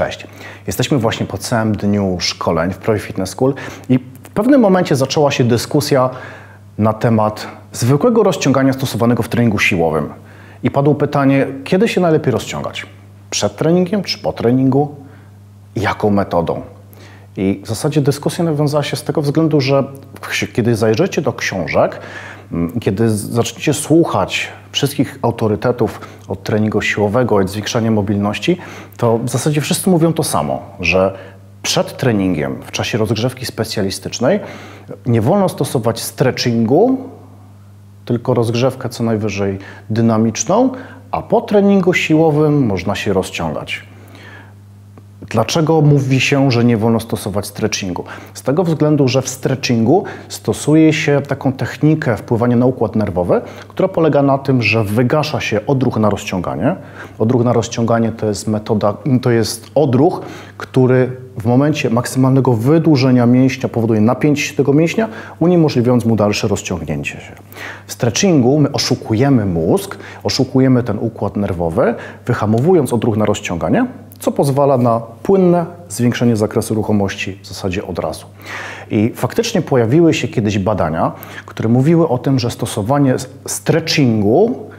Cześć. Jesteśmy właśnie po całym dniu szkoleń w Pro Fitness School i w pewnym momencie zaczęła się dyskusja na temat zwykłego rozciągania stosowanego w treningu siłowym. I padło pytanie, kiedy się najlepiej rozciągać? Przed treningiem czy po treningu? Jaką metodą? I w zasadzie dyskusja nawiązała się z tego względu, że kiedy zajrzycie do książek, mm, kiedy zaczniecie słuchać wszystkich autorytetów od treningu siłowego, od zwiększania mobilności, to w zasadzie wszyscy mówią to samo, że przed treningiem, w czasie rozgrzewki specjalistycznej, nie wolno stosować stretchingu, tylko rozgrzewkę co najwyżej dynamiczną, a po treningu siłowym można się rozciągać. Dlaczego mówi się, że nie wolno stosować stretchingu? Z tego względu, że w stretchingu stosuje się taką technikę wpływania na układ nerwowy, która polega na tym, że wygasza się odruch na rozciąganie. Odruch na rozciąganie to jest metoda, to jest odruch, który w momencie maksymalnego wydłużenia mięśnia powoduje napięcie tego mięśnia, uniemożliwiając mu dalsze rozciągnięcie się. W stretchingu my oszukujemy mózg, oszukujemy ten układ nerwowy, wyhamowując odruch na rozciąganie, co pozwala na płynne zwiększenie zakresu ruchomości w zasadzie od razu. I faktycznie pojawiły się kiedyś badania, które mówiły o tym, że stosowanie stretchingu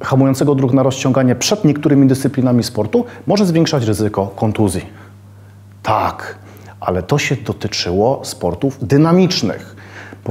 hamującego odruch na rozciąganie przed niektórymi dyscyplinami sportu może zwiększać ryzyko kontuzji. Tak, ale to się dotyczyło sportów dynamicznych.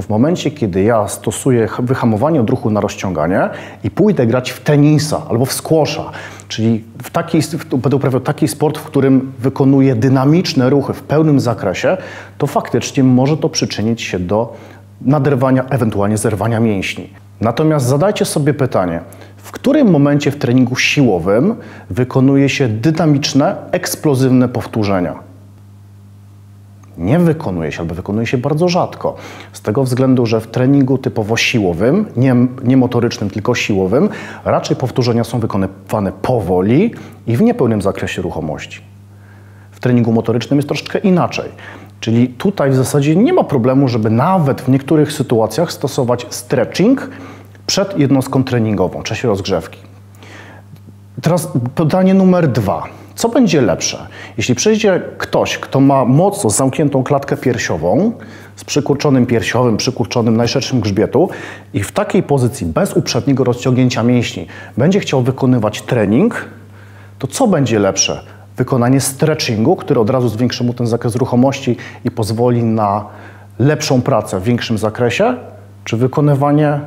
Bo w momencie, kiedy ja stosuję wyhamowanie odruchu na rozciąganie i pójdę grać w tenisa albo w squasha, czyli w taki, będę uprawiał taki sport, w którym wykonuję dynamiczne ruchy w pełnym zakresie, to faktycznie może to przyczynić się do naderwania, ewentualnie zerwania mięśni. Natomiast zadajcie sobie pytanie, w którym momencie w treningu siłowym wykonuje się dynamiczne, eksplozywne powtórzenia? Nie wykonuje się albo wykonuje się bardzo rzadko. Z tego względu, że w treningu typowo siłowym, nie, nie motorycznym, tylko siłowym, raczej powtórzenia są wykonywane powoli i w niepełnym zakresie ruchomości. W treningu motorycznym jest troszeczkę inaczej. Czyli tutaj w zasadzie nie ma problemu, żeby nawet w niektórych sytuacjach stosować stretching przed jednostką treningową, w czasie rozgrzewki. Teraz pytanie numer dwa. Co będzie lepsze? Jeśli przyjdzie ktoś, kto ma mocno zamkniętą klatkę piersiową, z przykurczonym piersiowym, przykurczonym najszerszym grzbietu i w takiej pozycji, bez uprzedniego rozciągnięcia mięśni, będzie chciał wykonywać trening, to co będzie lepsze? Wykonanie stretchingu, który od razu zwiększy mu ten zakres ruchomości i pozwoli na lepszą pracę w większym zakresie, czy wykonywanie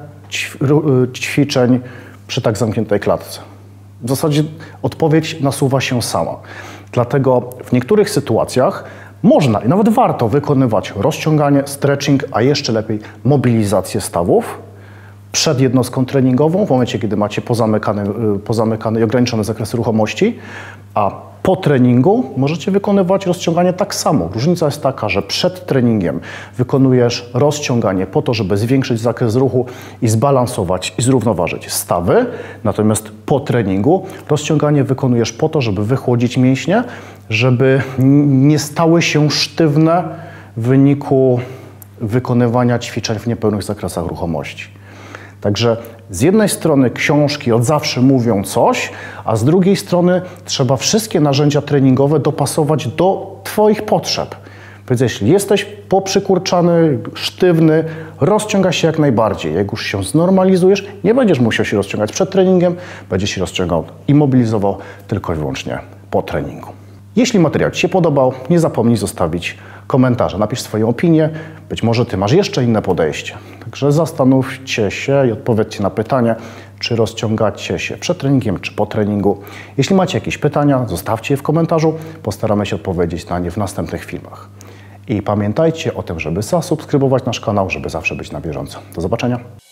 ćwiczeń przy tak zamkniętej klatce? W zasadzie odpowiedź nasuwa się sama. Dlatego w niektórych sytuacjach można i nawet warto wykonywać rozciąganie, stretching, a jeszcze lepiej mobilizację stawów przed jednostką treningową, w momencie, kiedy macie pozamykany, y, pozamykany i ograniczony zakres ruchomości, a po treningu możecie wykonywać rozciąganie tak samo. Różnica jest taka, że przed treningiem wykonujesz rozciąganie po to, żeby zwiększyć zakres ruchu i zbalansować i zrównoważyć stawy, natomiast po treningu rozciąganie wykonujesz po to, żeby wychłodzić mięśnie, żeby nie stały się sztywne w wyniku wykonywania ćwiczeń w niepełnych zakresach ruchomości. Także z jednej strony książki od zawsze mówią coś, a z drugiej strony trzeba wszystkie narzędzia treningowe dopasować do Twoich potrzeb. Więc jeśli jesteś poprzykurczany, sztywny, rozciąga się jak najbardziej. Jak już się znormalizujesz, nie będziesz musiał się rozciągać przed treningiem, będziesz się rozciągał i mobilizował tylko i wyłącznie po treningu. Jeśli materiał Ci się podobał, nie zapomnij zostawić komentarza, napisz swoją opinię. Być może Ty masz jeszcze inne podejście. Także zastanówcie się i odpowiedzcie na pytanie, czy rozciągacie się przed treningiem, czy po treningu. Jeśli macie jakieś pytania, zostawcie je w komentarzu. Postaramy się odpowiedzieć na nie w następnych filmach. I pamiętajcie o tym, żeby zasubskrybować nasz kanał, żeby zawsze być na bieżąco. Do zobaczenia.